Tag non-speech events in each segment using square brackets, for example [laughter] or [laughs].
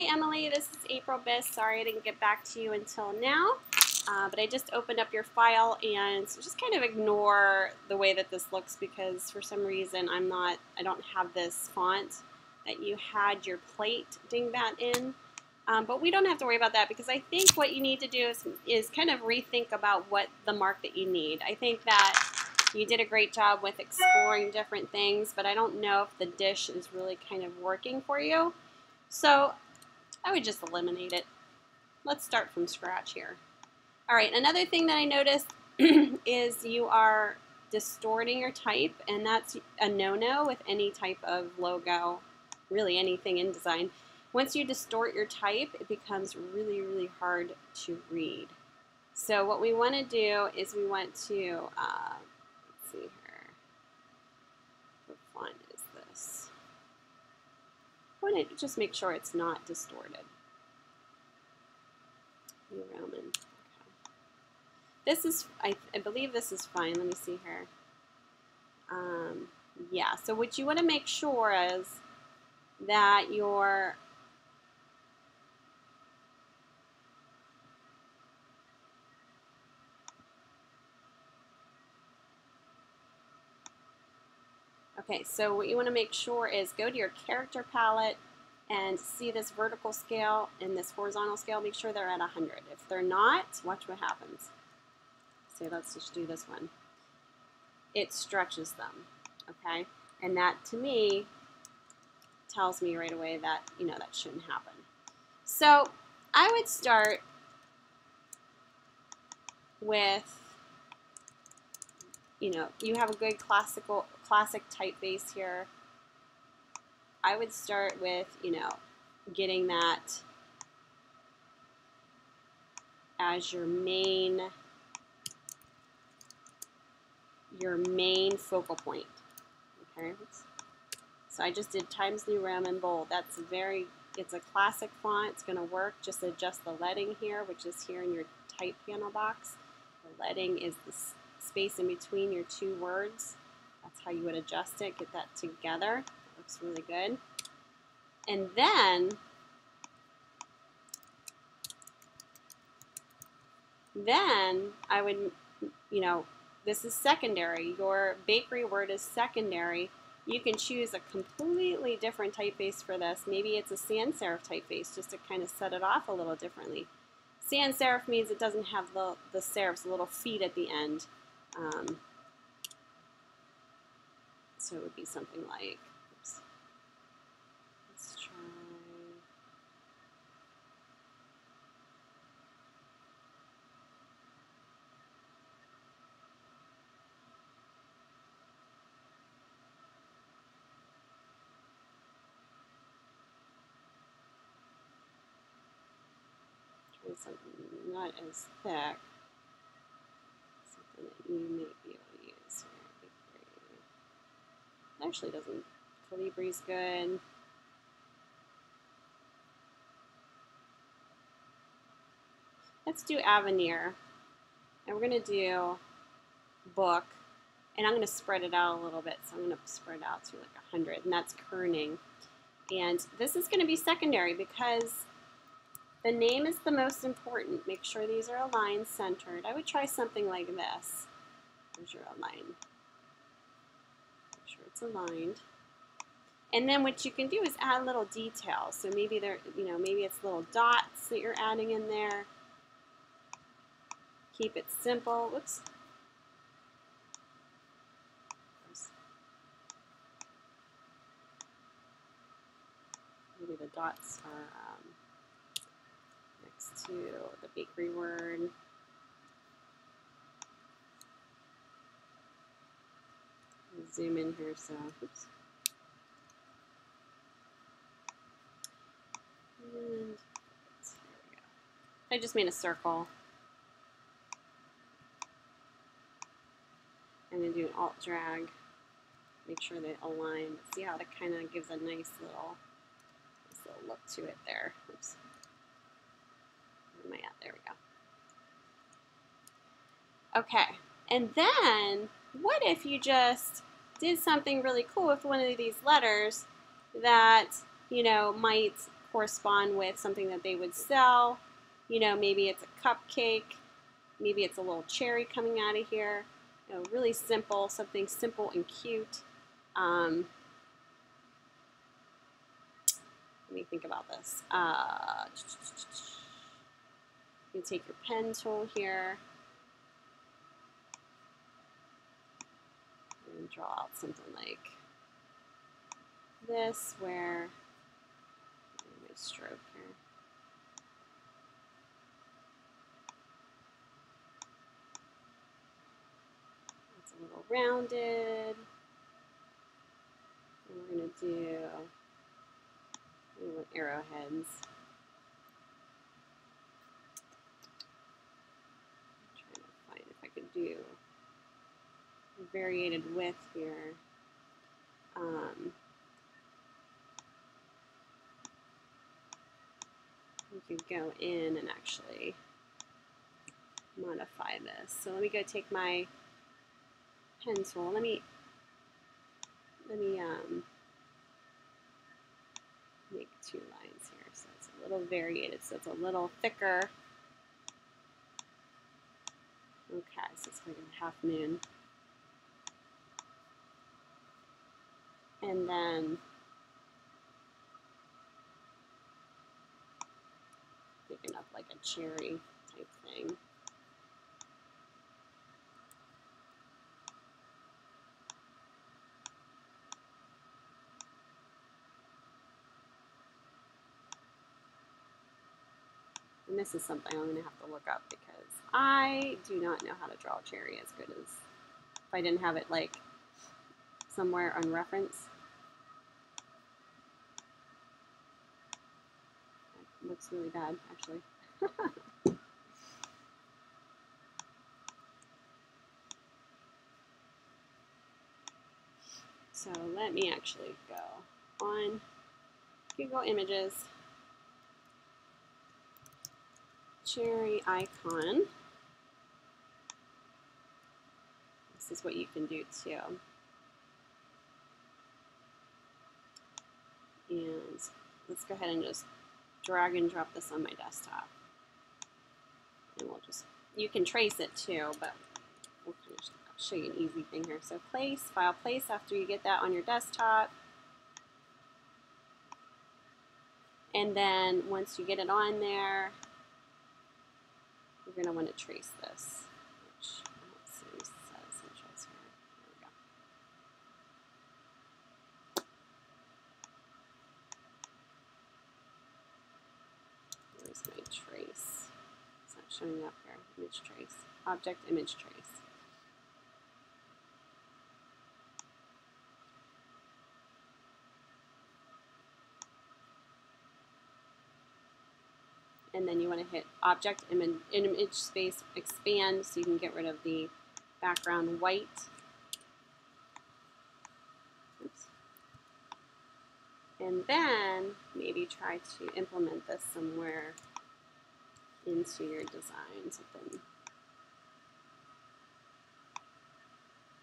Hey Emily, this is April Biss. Sorry I didn't get back to you until now, uh, but I just opened up your file and so just kind of ignore the way that this looks because for some reason I'm not, I don't have this font that you had your plate dingbat in. Um, but we don't have to worry about that because I think what you need to do is, is kind of rethink about what the mark that you need. I think that you did a great job with exploring different things, but I don't know if the dish is really kind of working for you. So I would just eliminate it. Let's start from scratch here. All right, another thing that I noticed [clears throat] is you are distorting your type, and that's a no-no with any type of logo, really anything in design. Once you distort your type, it becomes really, really hard to read. So what we want to do is we want to, uh, let's see here, want to just make sure it's not distorted. New Roman. Okay. This is, I, I believe this is fine. Let me see here. Um, yeah, so what you want to make sure is that your Okay, so what you want to make sure is go to your character palette and see this vertical scale and this horizontal scale, make sure they're at 100. If they're not, watch what happens. Say, let's just do this one. It stretches them, okay? And that, to me, tells me right away that, you know, that shouldn't happen. So I would start with, you know, you have a good classical classic typeface here. I would start with, you know, getting that as your main your main focal point. Okay, so I just did Times New Roman bold. That's very, it's a classic font. It's going to work. Just adjust the leading here, which is here in your type panel box. The leading is the space in between your two words. That's how you would adjust it, get that together. Looks really good. And then, then I would, you know, this is secondary. Your bakery word is secondary. You can choose a completely different typeface for this. Maybe it's a sans serif typeface just to kind of set it off a little differently. Sans serif means it doesn't have the, the serifs, the little feet at the end. Um, so it would be something like, let's try, try something not as thick, something that you may be actually doesn't. Calibri's good. Let's do Avenir. And we're going to do book. And I'm going to spread it out a little bit. So I'm going to spread out to like 100. And that's kerning. And this is going to be secondary because the name is the most important. Make sure these are aligned, centered. I would try something like this. There's your align it's aligned. And then what you can do is add little details. So maybe there, you know, maybe it's little dots that you're adding in there. Keep it simple. Whoops. Maybe the dots are um, next to the bakery word. Zoom in here so, oops. And I just made a circle. I'm going to do an alt drag, make sure they align. See how that kind of gives a nice little, nice little look to it there. Oops. There we go. Okay, and then what if you just did something really cool with one of these letters that, you know, might correspond with something that they would sell. You know, maybe it's a cupcake, maybe it's a little cherry coming out of here. You know, really simple, something simple and cute. Um, let me think about this. Uh, you take your pen tool here and draw out something like this where my stroke here. It's a little rounded. And we're going to do little arrowheads. I'm trying to find if I could do variated width here. Um, we could go in and actually modify this. So let me go take my pen tool. Let me let me um, make two lines here. So it's a little variated, so it's a little thicker. Okay, so it's like a half moon. And picking up like a cherry type thing. And this is something I'm going to have to look up because I do not know how to draw a cherry as good as if I didn't have it like somewhere on reference. It looks really bad actually. [laughs] so let me actually go on Google Images cherry icon. This is what you can do too. And let's go ahead and just drag and drop this on my desktop. And we'll just, you can trace it too, but we'll kind of show you an easy thing here. So place, file place after you get that on your desktop. And then once you get it on there, you're going to want to trace this, which let's see, set essentials here. There we go. Where's my trace? It's not showing up here. Image trace. Object image trace. and then you want to hit object image, image space expand so you can get rid of the background white. Oops. And then maybe try to implement this somewhere into your design. Something.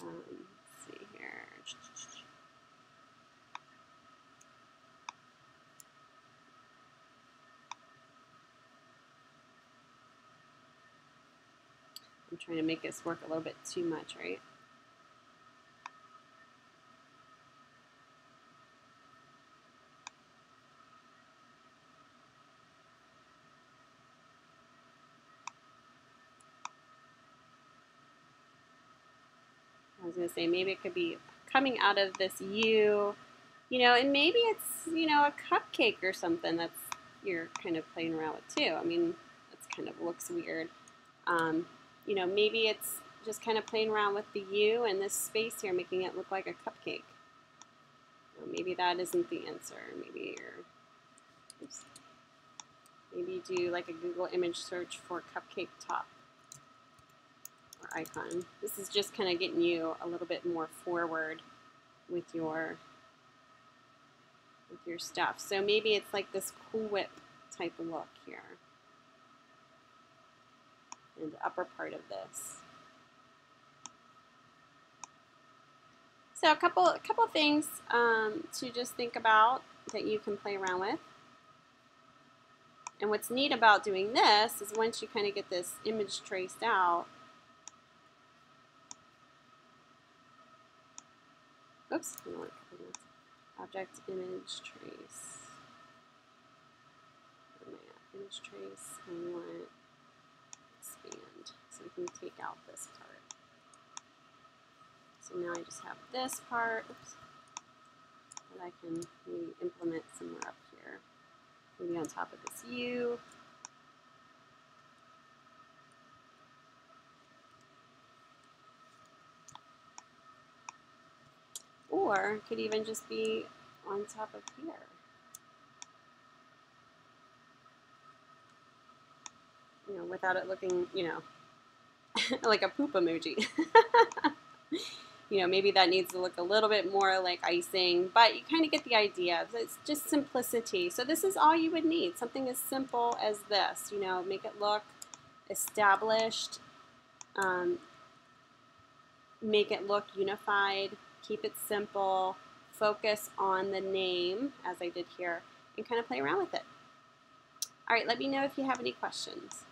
Um, see here. I'm trying to make this work a little bit too much, right? Going to say maybe it could be coming out of this U, you know, and maybe it's, you know, a cupcake or something that's you're kind of playing around with too. I mean, that's kind of looks weird. Um, you know, maybe it's just kind of playing around with the U and this space here, making it look like a cupcake. Well, maybe that isn't the answer. Maybe you're, oops, maybe do like a Google image search for cupcake top icon. This is just kind of getting you a little bit more forward with your with your stuff. So maybe it's like this Cool Whip type look here in the upper part of this. So a couple, a couple things um, to just think about that you can play around with. And what's neat about doing this is once you kind of get this image traced out, oops, object image trace. Image trace, I want expand, so we can take out this part. So now I just have this part oops, that I can maybe implement somewhere up here. Maybe on top of this U. Or could even just be on top of here. You know, without it looking, you know, [laughs] like a poop emoji. [laughs] you know, maybe that needs to look a little bit more like icing, but you kind of get the idea. It's just simplicity. So this is all you would need, something as simple as this, you know, make it look established, um, make it look unified, keep it simple, focus on the name, as I did here, and kind of play around with it. All right, let me know if you have any questions.